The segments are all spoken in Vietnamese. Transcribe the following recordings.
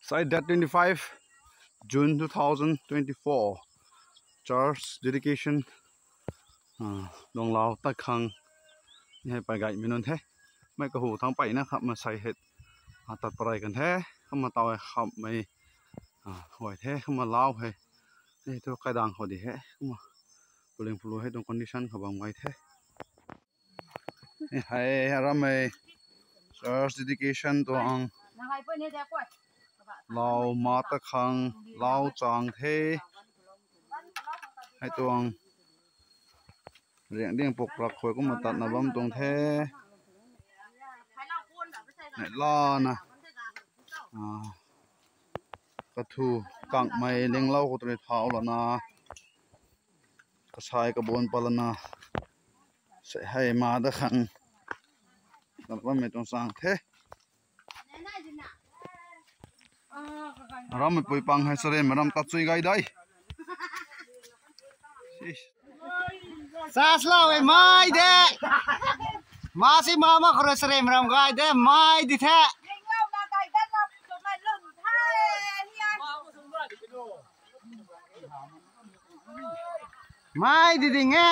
Side that 25 June 2024 Church dedication à, Dong Lao Tất Khang Này phải gạch mình thế Mấy cái hủ tháng 7 nó khắp mà xài hết à, Tật bày gần thế Không mà tao khắp mày à, Hỏi thế không mà lao hay Đây tôi cái đằng hỏi đi hết Không mà Tôi lên phụ hết trong condition khắp bằng ngoài thế Hay ra mày Church dedication to ang เรามาตะคังเราจางเทให้ตวงเรียงเรียงปกหลักควยก็มาตัดนะบำตรงเทไหนล่อนะกระทูกังไม่เลี้ยงเล่าก็ตัวเท้าแล้วนะกระชายกระบวนปลนะใส่ให้มาตะคังแล้วก็ไม่ตรงสร้างเท ram pui pang hai sare maram ta chui gai dai. Sas lo e mai de. Ma si mama khore sare maram gai de, mai di the. Mai di di nghe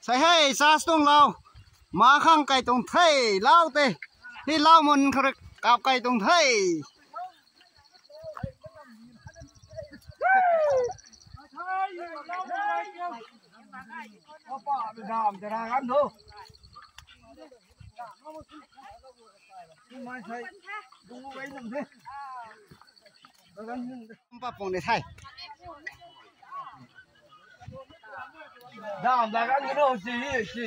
sai hey sas มาข้างไก่ตรงไทยเล่าเตะนี่เล่ามันครึกับไก่ตรงไทยป้าไปดามจะทางกันดูมาใช้ดูไว้หนึ่งสิป้าปงในไทยดามแต่กันก็โดนสิสิ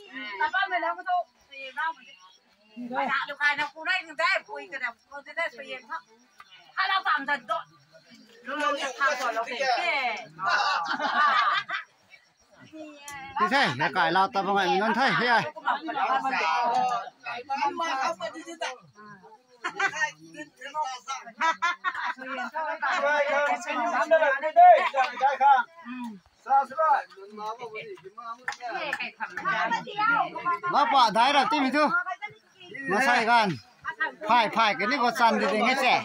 anh đình thay ai đình ra hai cây trồng hai kèm nữa hai đình ra mày mặc hai cào cái tí hầu đầu rộng phẩm đi em làm ngay đi thế ai biết cái này kem ta lắm rồi success rồi thế cái này suy ngay là nhưng mà tao phải giảm được thế thôi là ba mày làm cái đâu thì đâu mà đạt được hai năm cụ đây nhưng thế cụ cái này cụ thế suy yên thôi hai năm tạm thật rồi luôn luôn nhận thằng của nó phải kê thì thế là cải lao tập vào ngày nhân thế thế ai nó bỏ thái rồi tim thu nó sai gan. Phải phải cái này có săn thì nghe trẻ.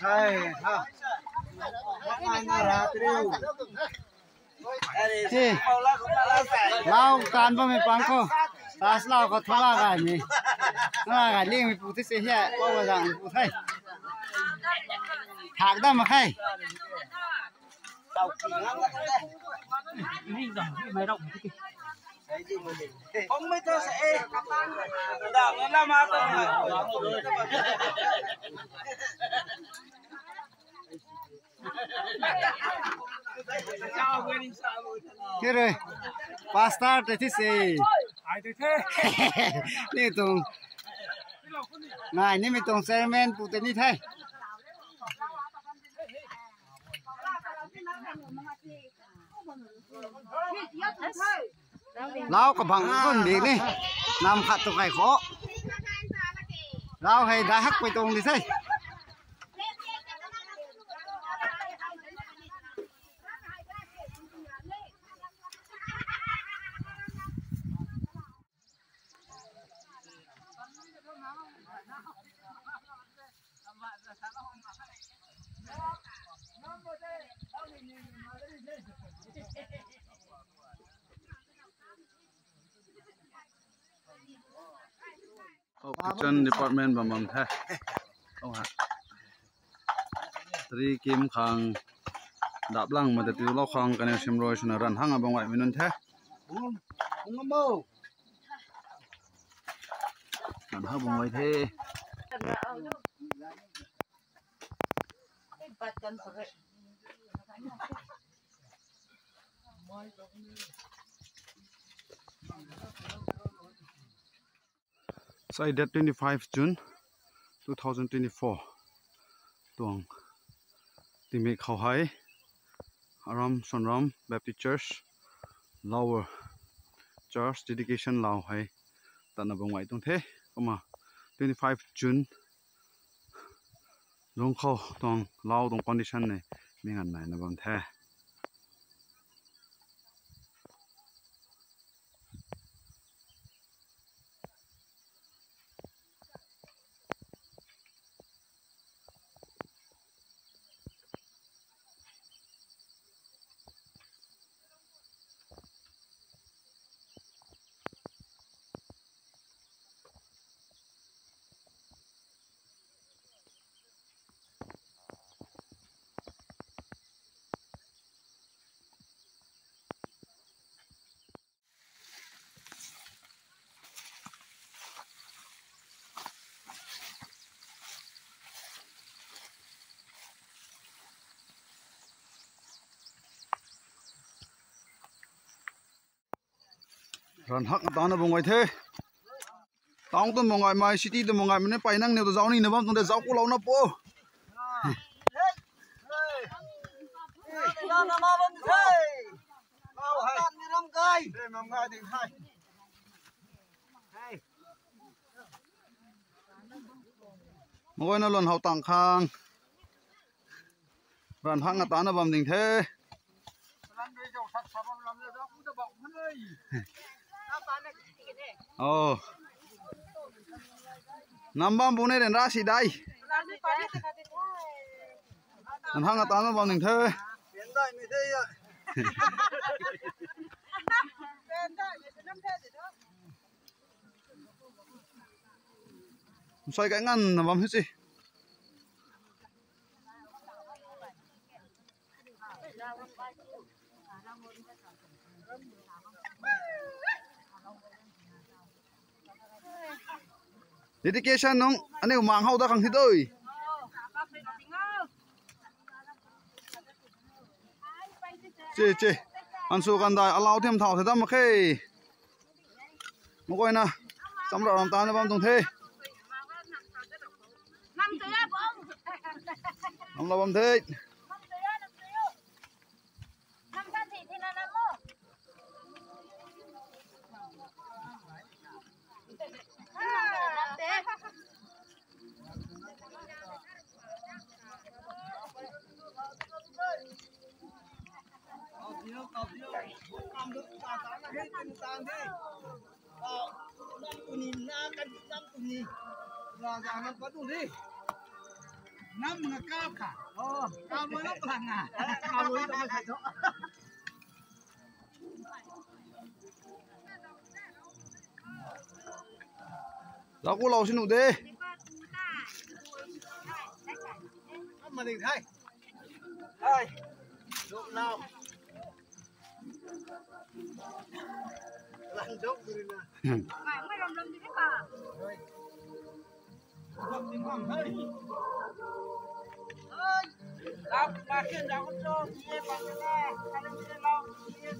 Hay ha. Thì lao can bao nhiêu bằng cô ta lao có thoa cái gì nó là cái liên phụ thích xe hệ bao giờ rằng phụ thấy? Thạc mà hay đầu kỳ lắm đấy mình đẩy máy động kì không mấy tớ sẽ. Đảng nó làm ăn tớ kia rồi. Pasta thế thế gì? Ai thế? Thế nè tùng này nè mình tùng xe men phụ tên như thế. lao cả bằng con đi nè nằm khát tụ cái khó. Lao hay đã hắc quay tung đi xây kitchen department bam bam the oh ha tri kim khang đạp lăng mà tiêu lo khang cái này xem rồi xin ran hang abang ngoại mình thế. Không mơ ran ha bang ngoại thế sai date 25 June 2024 tuang. Timi khau hai, aram sonram baptist church, lower church, dedication lao hai. Tana bangwai tung the mà 25 June. Long khau tuang, lao tong condition này. Mình ăn này nó bằng the ran hak ta na bungai the tong to mongai mai city to mongai mene pai nang ne to zauni ne bam tung de zau ku lau na po ngồi nó luôn hậu tặng khang. Ran hak ta na bam ding the ồ năm băm bún này đến ra xì đây anh hăng ta nó vào đỉnh thơ. Xoay cái ngăn là băm hết gì dedication nung, ane, umang hau da kang thidoi eh. che che. Ansu kan dai alau them thao thau thedam khe. Mo koi na. Sam ra ram ta na bam tung the. Năm tía bông nam la bam the năm tía năm tía năm thân thị thì là năm mô năm tía năm là cao cả ờ cao mới lắm lần à cao mới tao phải đó la ku lau sinu de mà đình thay ơi lúc nào? Lần dốc rồi nè. Mà mới làm làm gì thế bà. Không tiếng hoàng hơi ơi. Đọc mà kia đọc cho chia bằng cái này hay là chia lâu chia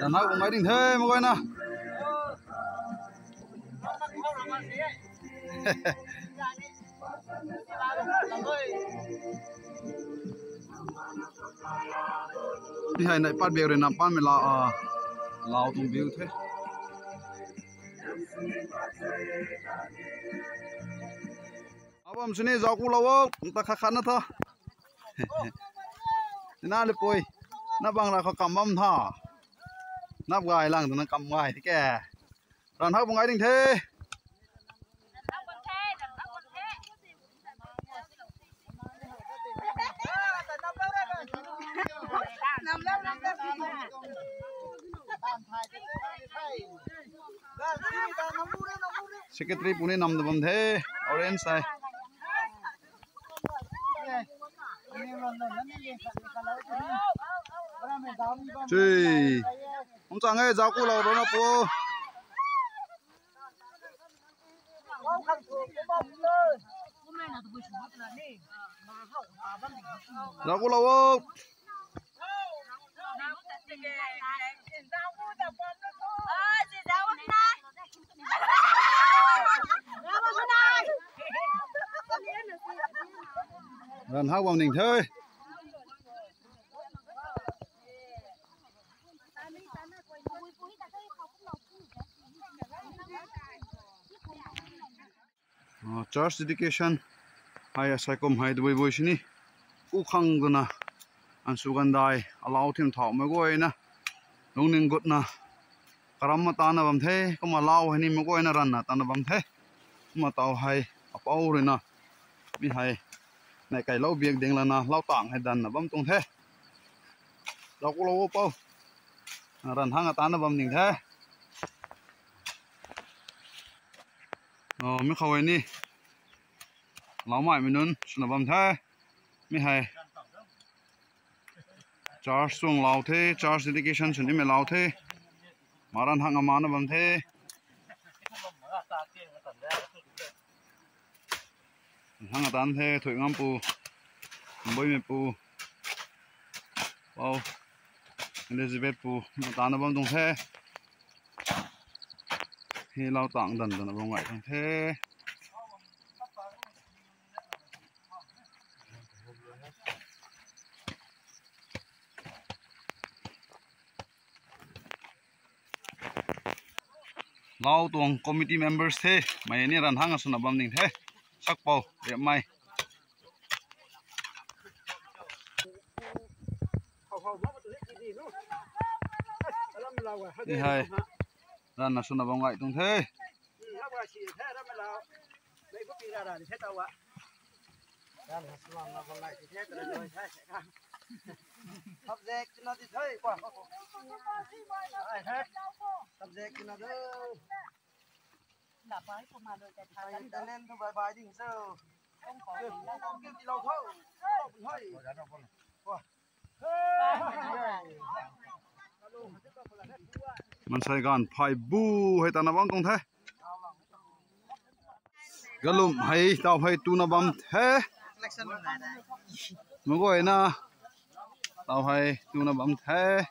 ta nói cũng mấy đỉnh thơ mo koi na đi hai này phát biểu rồi nằm pan mình là à lao tung biểu thế. Abam sini zau ku lawo ta kha khana tha na le poi na bang ra kha kam bam tha na gai lang ta na kam gai thế kẻ ran hak bungai ding thế đọc con thế đọc con thế năm lâu năm lâu năm lâu secretary pune nam da bam orange sai Chui, ông chàng ấy giáo cụ lầu đó nó po, giáo cụ lầu ô, ran hak bom thôi church dedication hai à, sai kom hai doi boi shini u khang duna อันสุกันได้เราทิมถอดม่ก้เองนะลงหนึ่งกดนะกรัมมาตานะบำเทก็มาเล่าให้นี่ไม่ก้เองนะรันนะตานะบำเทมาเตาให้เอาเป้าเลยนะมีให้ในไก่เล้าเบียงเด้งแล้วนะเล้าต่างให้ดันนะบำตรงเทเราก็เล่าเป้ารันทางอตานะบำหนึ่งเทอ๋อไม่เข้าไว้นี่เราใหม่ไม่นุ่นสนับบำเทไม่ให้ charge sung lao the charge dedication chuni me lao the maran hang amana bam the hang tan the thui ngam pu boi me pu wow. Elizabeth pu tan bam dong the he lao tang dan dan bong ngai thang the lao tuang committee members thế mai ni ran hang asuna bam ning thế sak pau re mai đi hay ran asuna bam ngai tung the Hấp dẹt nó thì thấy, quả. Ai hết. कब्जे की ना दो là bái của mà rồi chạy thả ta lên thôi bài bài đi sao? Không có được không kiếm gì lâu không không mình sẽ Gòn phải bu hay ta nó công thế? Cái lùm hay tao hay tu nó băng thế? Mới gọi na, tao hay tu nó băng thế?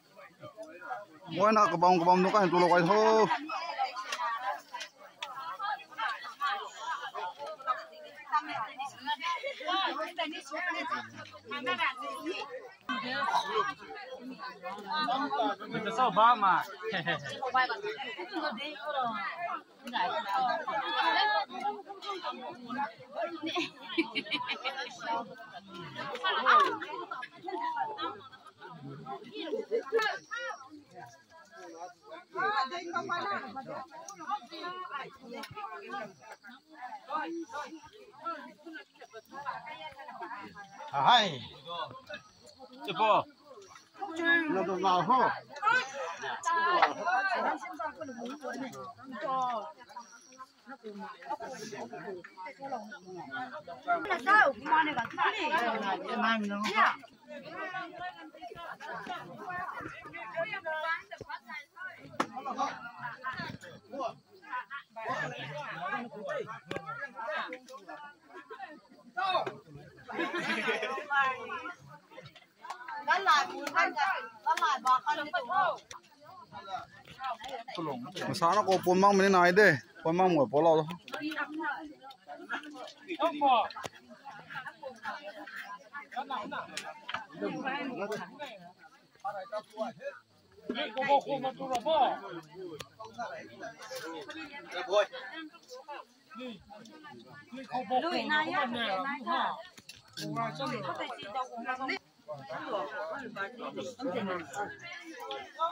Đi mà sao nó có bốn măng mình này đây bốn măng của bố lo không bộ cô bộ cô mà tôi là bộ đi cô bộ cô mà cô nó nè ha cô mình chân rồi có thể ngồi đâu cũng không mà này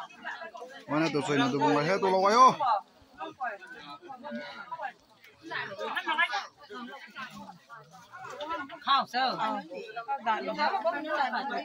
tôi chơi tôi không hết tôi lo quay không sao bạn nó có những lời mà tôi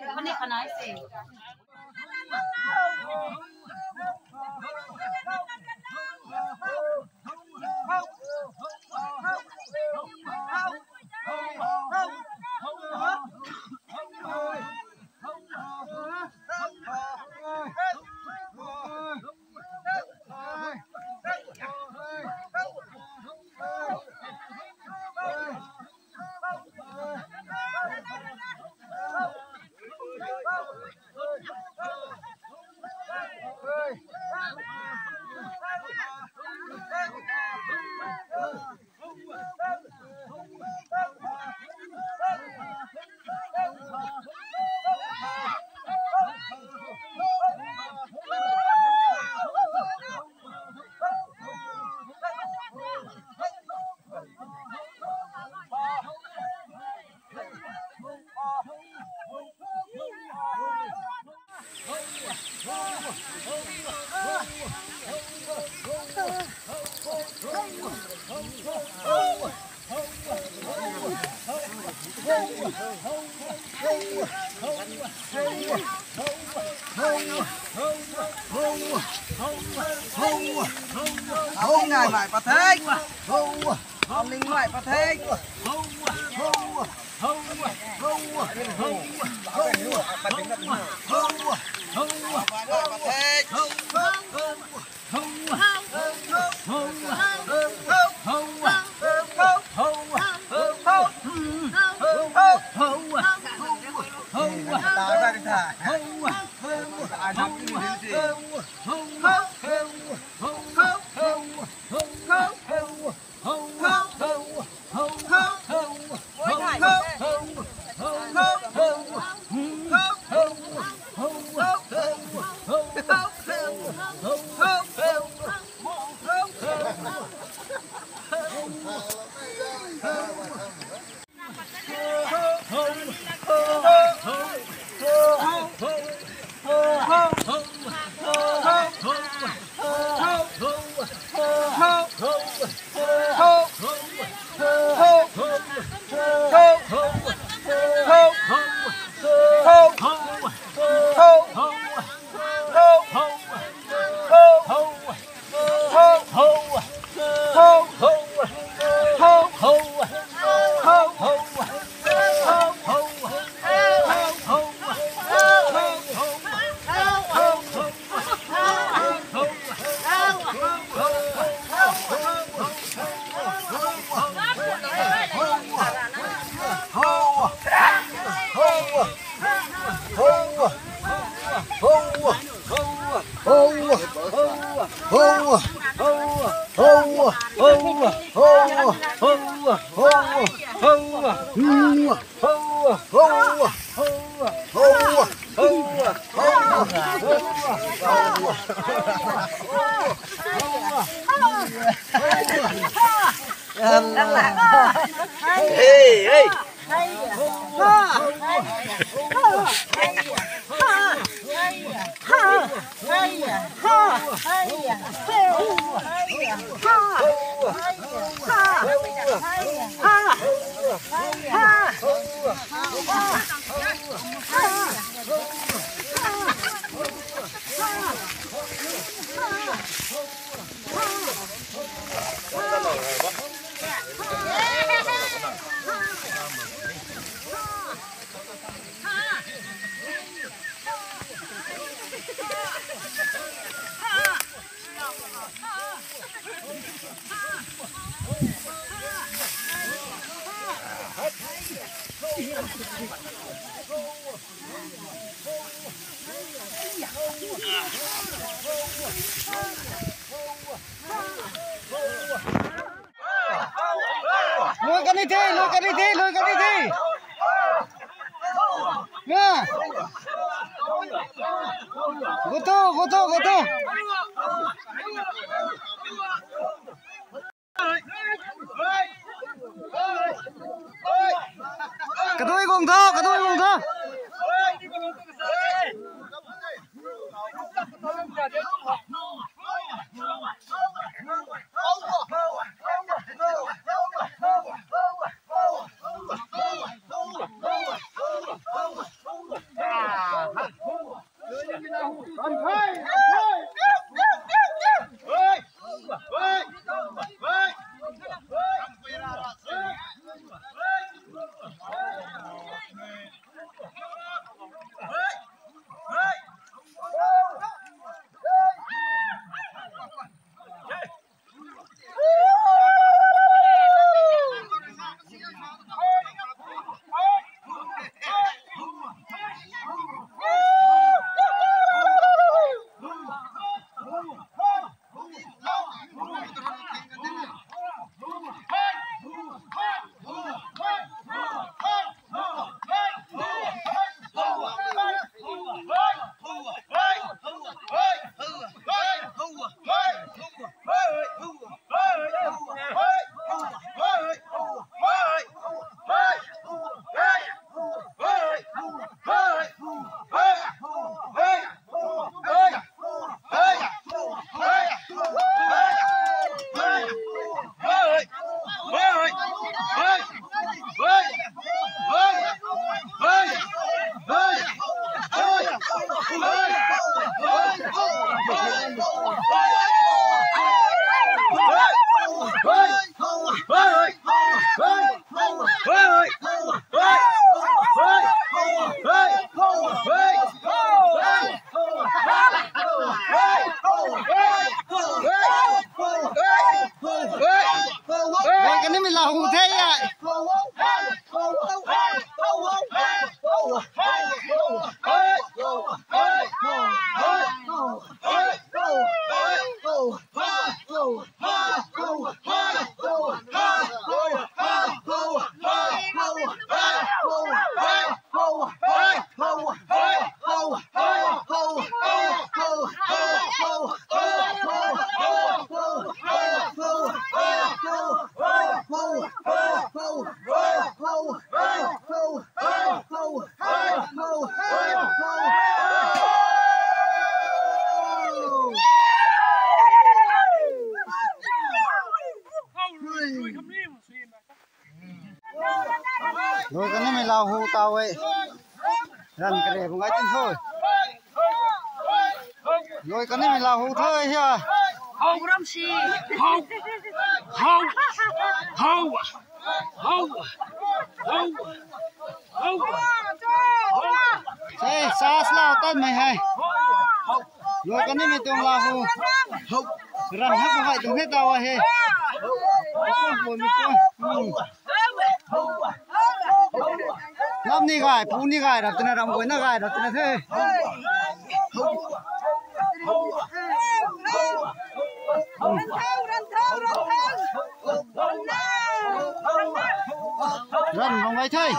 Ông linh mãi bà thế. Lùi cái đuôi cùng thơ cái lo cái này mày tung lao hù. Ra hết không phải tung hết tao à he buồn buồn con năm ni gai phun ni gai đặt tên ram quên nó gai đặt tên thế. Run thâu, rân thâu, rắn không phải thôi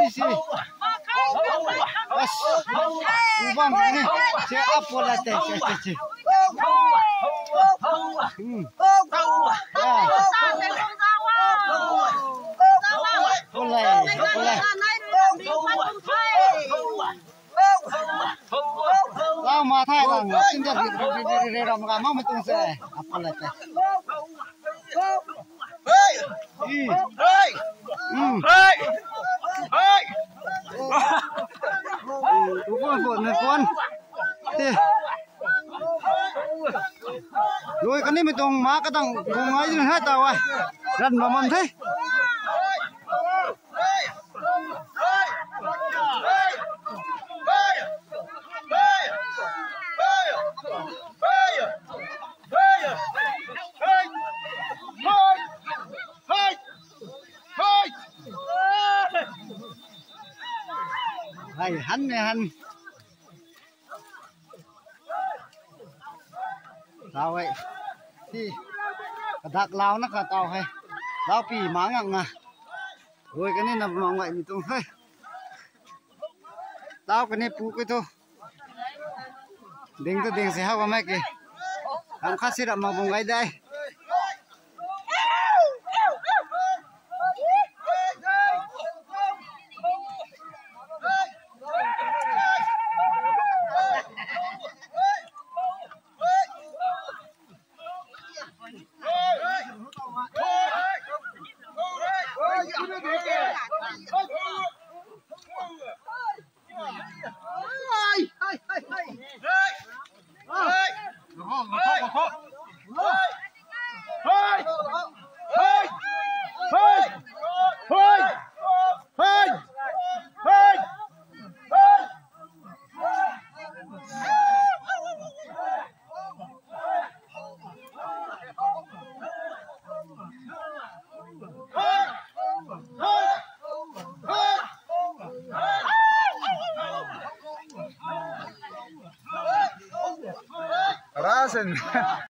đi xí bas ini saya apa lah teh teh teh boleh boleh lao mà thay là ngọc tin chắc việc đi đi đi làm cái mà tung xe apa lah teh Ih, hmm, tu pun pun ni pun. con Rồi, cái này mình tung má, cái tầng cùng ấy hết tàu à. Rắn mà mình thế. Hay, hắn này hắn. Sao vậy? Thì đặc lao nó cả tàu hay. Lao pì má ngang à. Rồi cái này là mà ngoại mình tung thôi. Lao cái này pu cái thôi. đừng tôi đừng sẽ học mấy cái. Ang mà vùng mabungay đây ハハ。